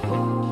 Oh.